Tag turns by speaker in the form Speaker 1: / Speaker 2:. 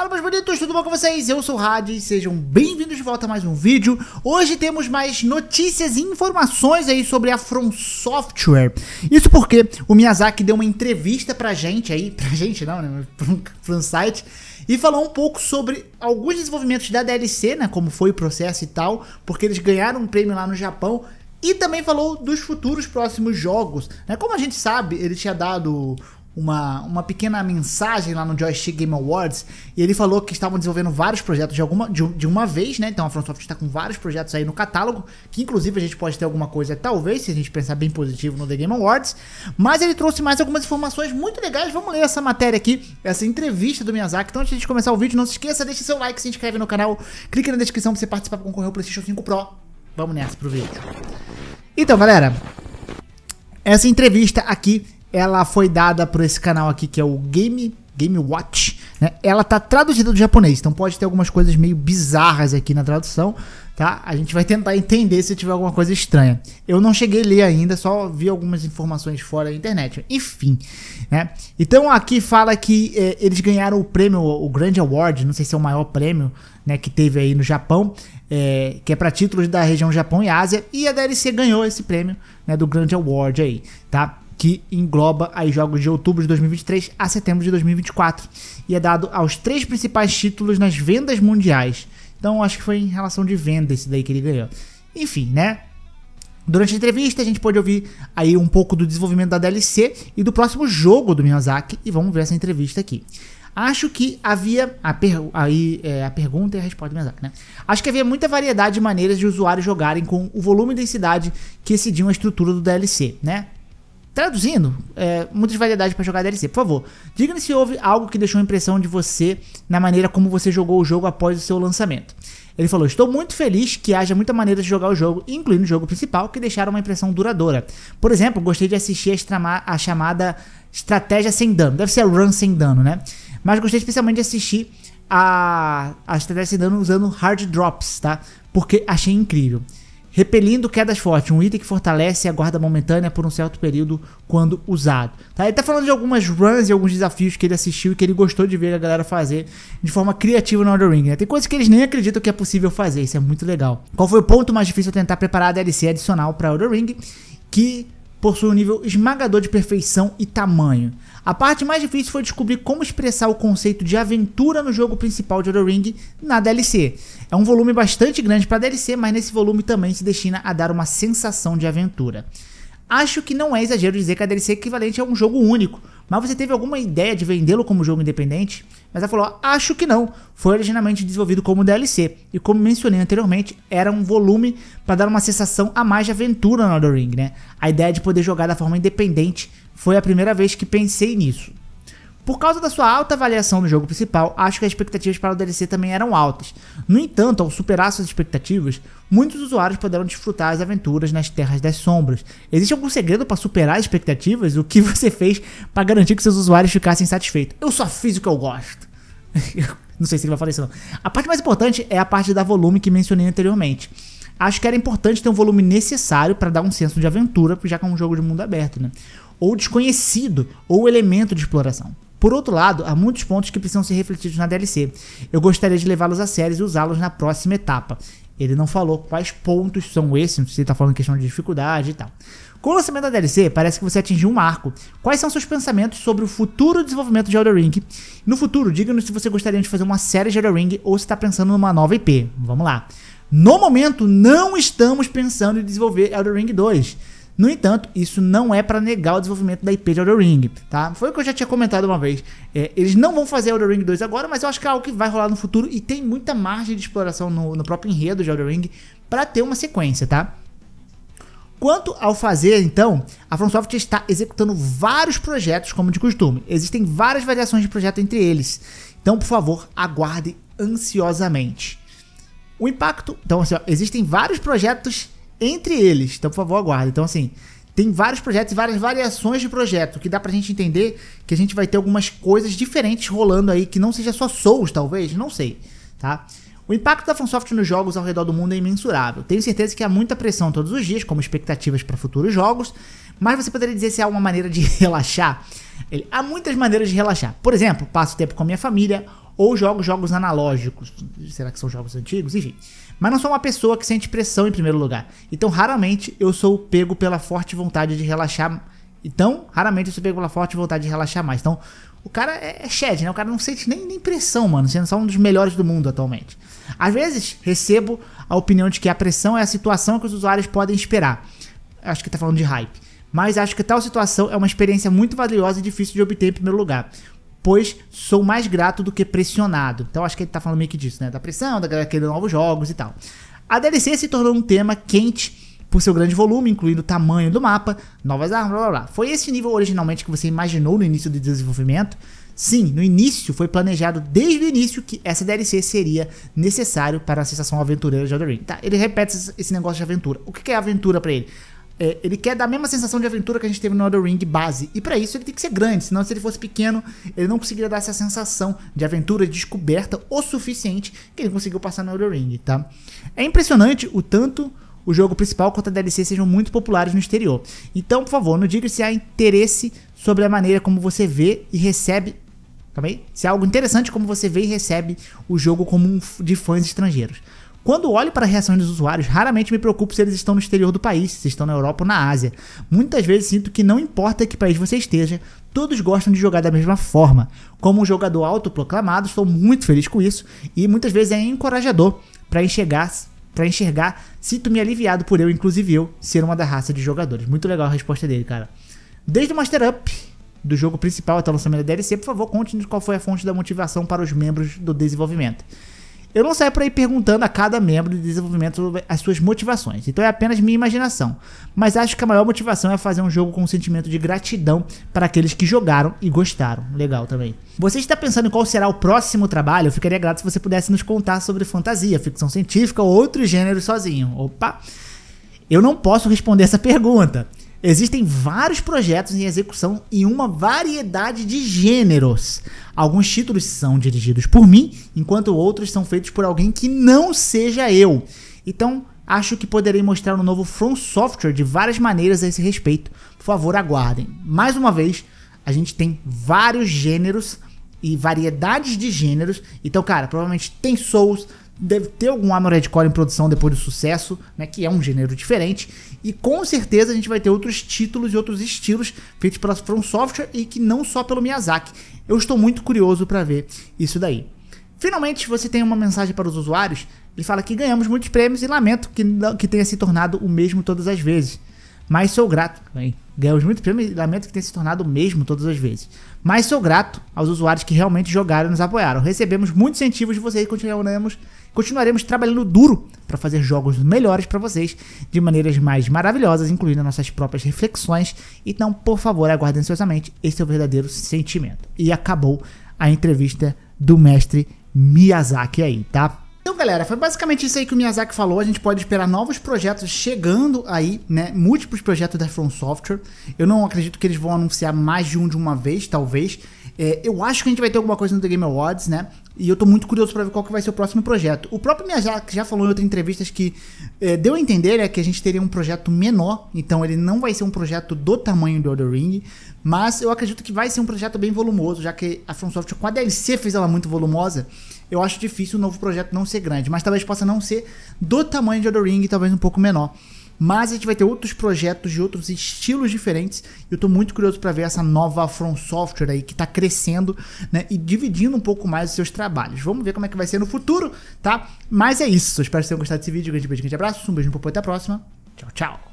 Speaker 1: Fala meus bonitos, tudo bom com vocês? Eu sou o Rad e sejam bem-vindos de volta a mais um vídeo. Hoje temos mais notícias e informações aí sobre a From Software. Isso porque o Miyazaki deu uma entrevista pra gente aí, pra gente não, né, pra um site, e falou um pouco sobre alguns desenvolvimentos da DLC, né, como foi o processo e tal, porque eles ganharam um prêmio lá no Japão, e também falou dos futuros próximos jogos. Né? Como a gente sabe, ele tinha dado uma, uma pequena mensagem lá no Joystick Game Awards e ele falou que estavam desenvolvendo vários projetos de, alguma, de, de uma vez, né? Então a FromSoft está com vários projetos aí no catálogo, que inclusive a gente pode ter alguma coisa, talvez, se a gente pensar bem positivo no The Game Awards. Mas ele trouxe mais algumas informações muito legais. Vamos ler essa matéria aqui, essa entrevista do Miyazaki. Então antes de começar o vídeo, não se esqueça, deixe seu like, se inscreve no canal, clique na descrição para você participar para concorrer ao PlayStation 5 Pro. Vamos nessa pro vídeo. Então, galera, essa entrevista aqui ela foi dada por esse canal aqui que é o Game Game Watch, né? Ela tá traduzida do japonês, então pode ter algumas coisas meio bizarras aqui na tradução, tá? A gente vai tentar entender se tiver alguma coisa estranha. Eu não cheguei a ler ainda, só vi algumas informações fora da internet. Enfim, né? Então aqui fala que é, eles ganharam o prêmio, o Grand Award, não sei se é o maior prêmio, né, que teve aí no Japão, é, que é para títulos da região Japão e Ásia, e a DLC ganhou esse prêmio, né, do Grand Award aí, tá? Que engloba aí jogos de outubro de 2023 a setembro de 2024 e é dado aos três principais títulos nas vendas mundiais. Então acho que foi em relação de venda esse daí que ele ganhou. Enfim, né? Durante a entrevista a gente pôde ouvir aí um pouco do desenvolvimento da DLC e do próximo jogo do Miyazaki e vamos ver essa entrevista aqui. Acho que havia a, aí, é, a pergunta e a resposta do Miyazaki, né? Acho que havia muita variedade de maneiras de usuários jogarem com o volume e densidade que excediam a estrutura do DLC, né? Traduzindo, é, muitas variedades para jogar DLC. Por favor, diga-me se houve algo que deixou impressão de você na maneira como você jogou o jogo após o seu lançamento. Ele falou: Estou muito feliz que haja muita maneira de jogar o jogo, incluindo o jogo principal, que deixaram uma impressão duradoura. Por exemplo, gostei de assistir a, a chamada Estratégia Sem Dano. Deve ser a Run Sem Dano, né? Mas gostei especialmente de assistir a, a Estratégia Sem Dano usando Hard Drops, tá? Porque achei incrível. Repelindo quedas fortes, um item que fortalece a guarda momentânea por um certo período quando usado. Tá? Ele tá falando de algumas runs e alguns desafios que ele assistiu e que ele gostou de ver a galera fazer de forma criativa no Elden Ring. Né? Tem coisas que eles nem acreditam que é possível fazer, isso é muito legal. Qual foi o ponto mais difícil tentar preparar a DLC adicional para Elden Ring? Que possui um nível esmagador de perfeição e tamanho. A parte mais difícil foi descobrir como expressar o conceito de aventura no jogo principal de Elden Ring na DLC. É um volume bastante grande para DLC, mas nesse volume também se destina a dar uma sensação de aventura. Acho que não é exagero dizer que a DLC é equivalente a um jogo único, mas você teve alguma ideia de vendê-lo como jogo independente? Mas ela falou: acho que não. Foi originalmente desenvolvido como DLC. E como mencionei anteriormente, era um volume para dar uma sensação a mais de aventura no Elden Ring, né? A ideia de poder jogar da forma independente foi a primeira vez que pensei nisso. Por causa da sua alta avaliação no jogo principal, acho que as expectativas para o DLC também eram altas. No entanto, ao superar suas expectativas, muitos usuários poderão desfrutar as aventuras nas Terras das Sombras. Existe algum segredo para superar as expectativas? O que você fez para garantir que seus usuários ficassem satisfeitos? Eu só fiz o que eu gosto. não sei se ele vai falar isso não. A parte mais importante é a parte da volume que mencionei anteriormente. Acho que era importante ter um volume necessário para dar um senso de aventura, já que é um jogo de mundo aberto, né? Ou desconhecido, ou elemento de exploração. Por outro lado, há muitos pontos que precisam ser refletidos na DLC. Eu gostaria de levá-los a sério e usá-los na próxima etapa. Ele não falou quais pontos são esses, se ele está falando questão de dificuldade e tal. Com o lançamento da DLC, parece que você atingiu um marco. Quais são seus pensamentos sobre o futuro desenvolvimento de Elden Ring? No futuro, diga-nos se você gostaria de fazer uma série de Elden Ring ou se está pensando numa nova IP. Vamos lá. No momento, não estamos pensando em desenvolver Elden Ring 2. No entanto, isso não é para negar o desenvolvimento da IP de Elden Ring, tá? Foi o que eu já tinha comentado uma vez. É, eles não vão fazer Elden Ring 2 agora, mas eu acho que é algo que vai rolar no futuro e tem muita margem de exploração no, no próprio enredo de Elden Ring para ter uma sequência, tá? Quanto ao fazer, então, a From Software está executando vários projetos como de costume. Existem várias variações de projeto entre eles. Então, por favor, aguarde ansiosamente. O impacto. Então, assim, ó, existem vários projetos entre eles. Então, por favor, aguarde. Então, assim, tem vários projetos e várias variações de projeto, que dá pra gente entender que a gente vai ter algumas coisas diferentes rolando aí, que não seja só Souls, talvez, não sei, tá? O impacto da FromSoft nos jogos ao redor do mundo é imensurável. Tenho certeza que há muita pressão todos os dias, como expectativas para futuros jogos, mas você poderia dizer se há uma maneira de relaxar? Ele, há muitas maneiras de relaxar. Por exemplo, passo tempo com a minha família, ou jogo jogos analógicos. Será que são jogos antigos? Enfim. Mas não sou uma pessoa que sente pressão em primeiro lugar. Então, raramente eu sou pego pela forte vontade de relaxar. Então, raramente eu sou pego pela forte vontade de relaxar mais. Então, o cara é, é shed, né? O cara não sente nem, nem pressão, mano, sendo só um dos melhores do mundo atualmente. Às vezes, recebo a opinião de que a pressão é a situação que os usuários podem esperar. Acho que tá falando de hype. Mas acho que tal situação é uma experiência muito valiosa e difícil de obter em primeiro lugar pois sou mais grato do que pressionado. Então acho que ele tá falando meio que disso, né? Da pressão, da galera querendo novos jogos e tal. A DLC se tornou um tema quente por seu grande volume, incluindo o tamanho do mapa, novas armas, blá blá blá. Foi esse nível originalmente que você imaginou no início do desenvolvimento? Sim, no início foi planejado desde o início que essa DLC seria necessário para a sensação aventureira de Elden Ring. Tá, ele repete esse negócio de aventura. O que é aventura para ele? É, ele quer dar a mesma sensação de aventura que a gente teve no Elden Ring base. E para isso ele tem que ser grande, senão se ele fosse pequeno, ele não conseguiria dar essa sensação de aventura de descoberta o suficiente que ele conseguiu passar no Elden Ring, tá? É impressionante o tanto o jogo principal quanto a DLC sejam muito populares no exterior. Então, por favor, não diga se há interesse sobre a maneira como você vê e recebe Calma aí. Se é algo interessante como você vê e recebe o jogo como um de fãs estrangeiros. Quando olho para a reação dos usuários, raramente me preocupo se eles estão no exterior do país, se estão na Europa ou na Ásia. Muitas vezes sinto que não importa que país você esteja, todos gostam de jogar da mesma forma. Como um jogador autoproclamado, estou muito feliz com isso e muitas vezes é encorajador para enxergar, para enxergar, sinto-me aliviado por eu, inclusive eu, ser uma da raça de jogadores. Muito legal a resposta dele, cara. Desde o Master Up, do jogo principal até o lançamento da DLC, por favor, conte-nos qual foi a fonte da motivação para os membros do desenvolvimento. Eu não saio por aí perguntando a cada membro de desenvolvimento as suas motivações, então é apenas minha imaginação. Mas acho que a maior motivação é fazer um jogo com um sentimento de gratidão para aqueles que jogaram e gostaram. Legal também. Você está pensando em qual será o próximo trabalho? Eu ficaria grato se você pudesse nos contar sobre fantasia, ficção científica ou outros gêneros sozinho. Opa! Eu não posso responder essa pergunta. Existem vários projetos em execução em uma variedade de gêneros. Alguns títulos são dirigidos por mim, enquanto outros são feitos por alguém que não seja eu. Então, acho que poderei mostrar um novo From Software de várias maneiras a esse respeito. Por favor, aguardem. Mais uma vez, a gente tem vários gêneros e variedades de gêneros. Então, cara, provavelmente tem Souls, deve ter algum Armored Core em produção depois do sucesso, né, que é um gênero diferente, e com certeza a gente vai ter outros títulos e outros estilos feitos pela From Software e que não só pelo Miyazaki. Eu estou muito curioso para ver isso daí. Finalmente, você tem uma mensagem para os usuários. Ele fala que ganhamos muitos prêmios e lamento que, que tenha se tornado o mesmo todas as vezes. Mas sou grato. Ganhamos muitos prêmios e lamento que tenha se tornado o mesmo todas as vezes. Mas sou grato aos usuários que realmente jogaram e nos apoiaram. Recebemos muitos incentivos de vocês e continuaremos continuaremos trabalhando duro para fazer jogos melhores para vocês de maneiras mais maravilhosas, incluindo nossas próprias reflexões. Então, por favor, aguardem ansiosamente. Esse é o verdadeiro sentimento. E acabou a entrevista do mestre Miyazaki aí, tá? Então, galera, foi basicamente isso aí que o Miyazaki falou. A gente pode esperar novos projetos chegando aí, né? Múltiplos projetos da From Software. Eu não acredito que eles vão anunciar mais de um de uma vez, talvez. É, eu acho que a gente vai ter alguma coisa no The Game Awards, né? E eu tô muito curioso para ver qual que vai ser o próximo projeto. O próprio Miyazaki já falou em outras entrevistas que é, deu a entender né, que a gente teria um projeto menor, então ele não vai ser um projeto do tamanho do Elder Ring, mas eu acredito que vai ser um projeto bem volumoso, já que a From com a DLC fez ela muito volumosa. Eu acho difícil o novo projeto não ser grande, mas talvez possa não ser do tamanho de Elder Ring, talvez um pouco menor. Mas a gente vai ter outros projetos de outros estilos diferentes. Eu tô muito curioso para ver essa nova From Software aí que tá crescendo, né, e dividindo um pouco mais os seus trabalhos. Vamos ver como é que vai ser no futuro, tá? Mas é isso. Eu espero que vocês tenham gostado desse vídeo. Um grande beijo, um grande abraço, um beijo, um pouco até a próxima. Tchau, tchau.